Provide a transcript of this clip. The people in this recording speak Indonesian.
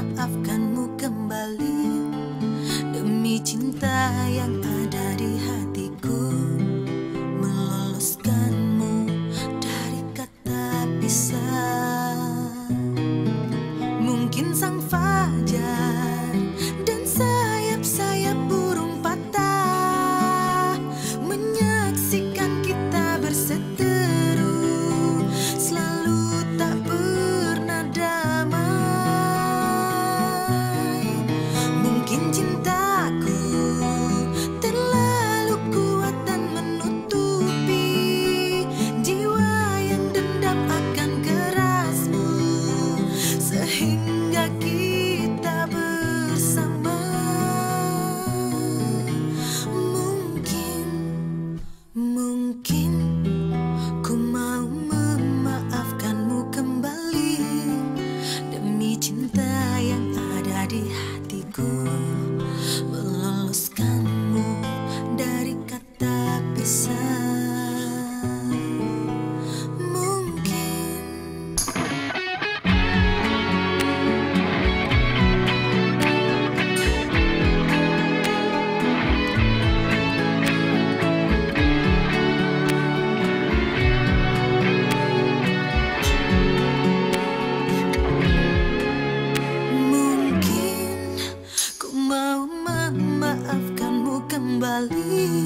maafkanmu kembali demi cinta yang ada di hati. Valley.